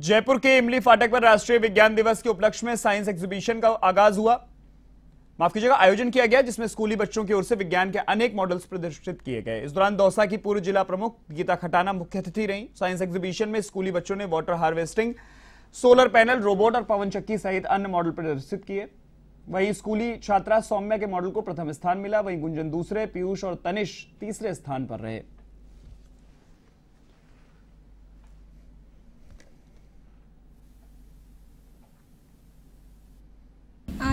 जयपुर के इमली फाटक पर राष्ट्रीय विज्ञान दिवस के उपलक्ष्य में साइंस एग्जीबिशन का आगाज़ हुआ। माफ़ कीजिएगा, आयोजन किया गया, जिसमें स्कूली बच्चों की ओर से विज्ञान के अनेक मॉडल्स प्रदर्शित किए गए। इस दौरान दौसा की पूर्व जिला प्रमुख गीता खटाना मुख्य अतिथि रही। साइंस एग्जीबिशन में स्कूली बच्चों ने water harvesting, solar panel, robot और पवन चक्की सहित अन्य मॉडल प्रदर्शित किए। वहीं स्कूली छात्रा सौम्या के मॉडल को प्रथम स्थान मिला। वहीं गुंजन दूसरे, पीयूष और तनिष तीसरे स्थान पर रहे।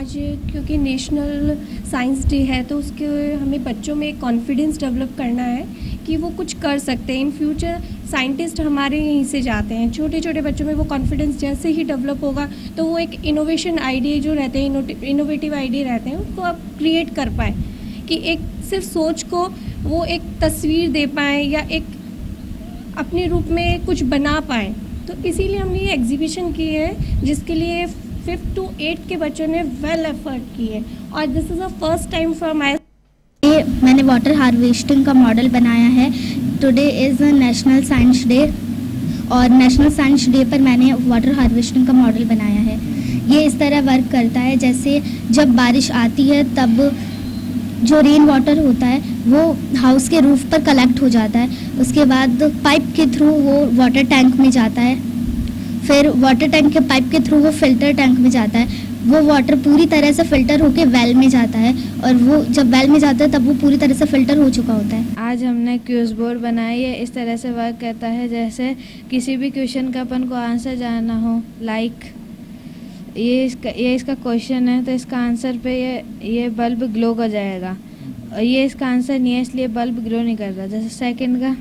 आज क्योंकि नेशनल साइंस डे है तो उसके हमें बच्चों में एक कॉन्फिडेंस डेवलप करना है कि वो कुछ कर सकते हैं। इन फ्यूचर साइंटिस्ट हमारे यहीं से जाते हैं। छोटे छोटे बच्चों में वो कॉन्फिडेंस जैसे ही डेवलप होगा तो वो एक इनोवेशन आइडिया जो रहते हैं इनोवेटिव आइडिया रहते हैं, उनको आप क्रिएट कर पाए। कि एक सिर्फ़ सोच को वो एक तस्वीर दे पाएँ या एक अपने रूप में कुछ बना पाएँ। तो इसीलिए हमने ये एग्जीबिशन की है, जिसके लिए फिफ्थ टू एट के बच्चों ने वेल एफर्ट की है और this is a first time for my ये मैंने वाटर हार्वेस्टिंग का मॉडल बनाया है। Today is a national science day और नेशनल साइंस डे पर मैंने वाटर हार्वेस्टिंग का मॉडल बनाया है। ये इस तरह वर्क करता है, जैसे जब बारिश आती है, तब जो रेन वाटर होता है, वो हाउस के रूफ पर कलेक्ट हो जाता है। उसके बाद पाइप के थ्रू वो वाटर टैंक में जाता है। फिर वाटर टैंक के पाइप के थ्रू वो फ़िल्टर टैंक में जाता है। वो वाटर पूरी तरह से फ़िल्टर होके वेल में जाता है और वो जब वेल में जाता है, तब वो पूरी तरह से फ़िल्टर हो चुका होता है। आज हमने क्यूज बोर्ड बनाई है। इस तरह से वर्क करता है, जैसे किसी भी क्वेश्चन का अपन को आंसर जानना हो लाइक ये इसका ये इसका क्वेश्चन है तो इसका आंसर पे ये ये बल्ब ग्लो कर जाएगा। ये इसका आंसर नहीं है, इसलिए बल्ब ग्लो नहीं कर रहा। जैसे सेकंड का